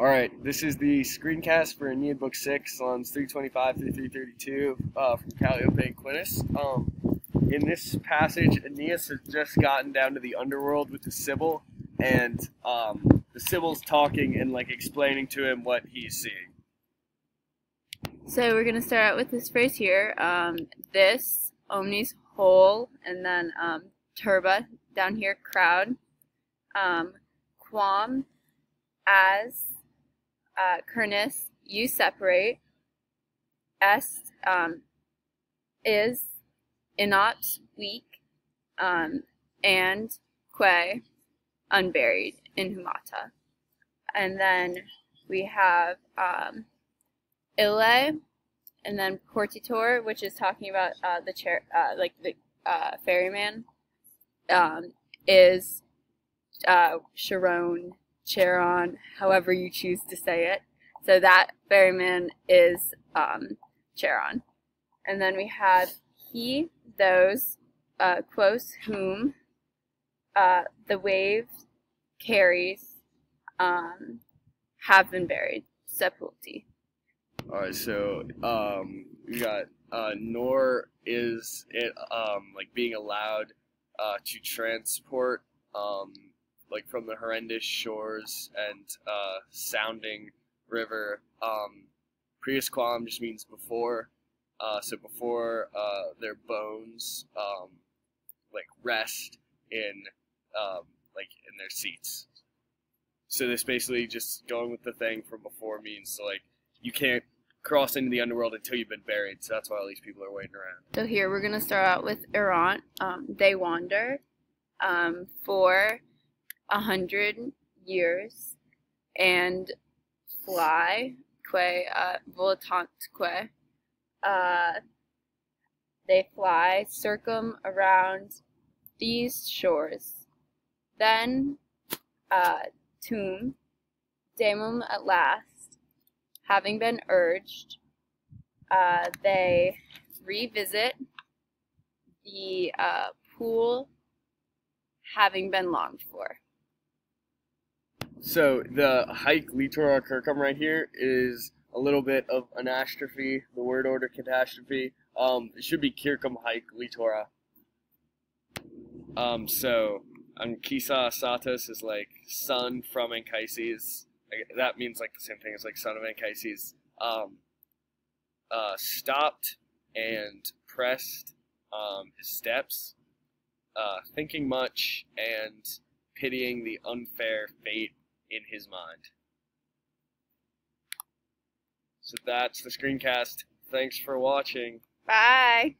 All right, this is the screencast for Aeneid Book 6 on 325 through 332 uh, from Calliope and Quintus. Um, in this passage, Aeneas has just gotten down to the underworld with the Sibyl, and um, the Sibyl's talking and like explaining to him what he's seeing. So we're going to start out with this phrase here. Um, this, omnis, whole, and then um, turba, down here, crowd. Um, quam, as, uh, cernis, you separate. Est um, is inops, weak, um, and que, unburied inhumata. And then we have um, Ille, and then Portitor, which is talking about uh, the chair, uh, like the uh, ferryman, um, is uh, Charon, Charon, however you choose to say it. So that ferryman is um, Charon. And then we have he, those, uh, quos, whom, uh, the wave carries, um, have been buried, sepulti. All right, so um, we got uh, nor is it um, like being allowed uh, to transport um, like from the horrendous shores and uh, sounding river. Um, Prius quam just means before, uh, so before uh, their bones um, like rest in um, like in their seats. So this basically just going with the thing from before means like you can't cross into the underworld until you've been buried. So that's why all these people are waiting around. So here we're going to start out with Errant. Um, they wander um, for a hundred years and fly, que uh, voltantque. Uh, they fly circum around these shores. Then, uh, tum, demum at last, having been urged, uh, they revisit the uh, pool having been longed for. So the haec litora circum right here is a little bit of anastrophe, the word order catastrophe. Um, it should be circum haec litora. Um, so Anchisa satus is like son from Anchises. That means like the same thing as like son of Anchises. Um, uh, stopped and pressed um, his steps, uh, thinking much and pitying the unfair fate in his mind. So that's the screencast. Thanks for watching. Bye.